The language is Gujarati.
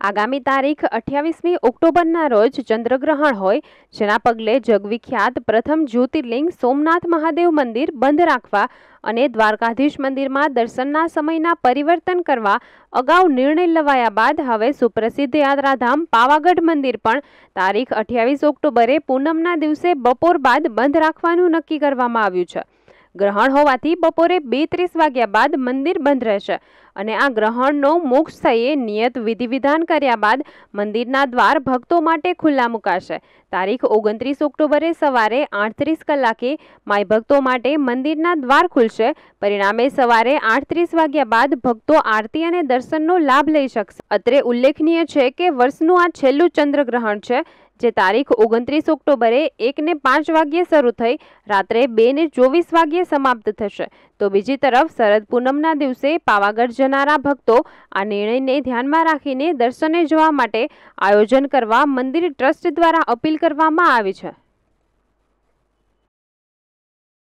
આગામી તારીખ અઠ્યાવીસમી ઓક્ટોબરના રોજ ચંદ્રગ્રહણ હોય, જેના પગલે જગવિખ્યાત પ્રથમ જ્યોતિર્લિંગ સોમનાથ મહાદેવ મંદિર બંધ રાખવા અને દ્વારકાધીશ મંદિરમાં દર્શનના સમયના પરિવર્તન કરવા અગાઉ નિર્ણય લવાયા બાદ હવે સુપ્રસિદ્ધ યાત્રાધામ પાવાગઢ મંદિર પણ તારીખ અઠ્યાવીસ ઓક્ટોબરે પૂનમના દિવસે બપોર બાદ બંધ રાખવાનું નક્કી કરવામાં આવ્યું છે. ગ્રહણ હોવાથી બપોરે બે ત્રીસ વાગ્યા બાદ મંદિર બંધ રહેશે અને આ ગ્રહણનો મોક્ષ થયે નિયત વિધિ વિધાન કર્યા બાદ મંદિરના દ્વાર ભક્તો માટે ખુલ્લા મુકાશે. તારીખ ઓગણત્રીસ ઓક્ટોબરે સવારે આઠત્રીસ કલાકે માય ભક્તો માટે મંદિરના દ્વાર ખુલશે. પરિણામે સવારે આઠત્રીસ વાગ્યા બાદ ભક્તો આરતી અને દર્શનનો લાભ લઈ શકશે. અત્રે ઉલ્લેખનીય છે કે વર્ષનું આ છેલ્લું ચંદ્રગ્રહણ છે. જે તારીખ ઓગણત્રીસ ઓક્ટોબરે એકને પાંચ વાગ્યે શરૂ થઈ, રાત્રે બેને ચોવીસ વાગ્યે સમાપ્ત થશે. તો બીજી તરફ શરદ પૂનમના દિવસે પાવાગઢ જનારા ભક્તો આ નિર્ણયને ધ્યાનમાં રાખીને દર્શને જવા માટે આયોજન કરવા મંદિર ટ્રસ્ટ દ્વારા અપીલ કરવામાં આવી છે.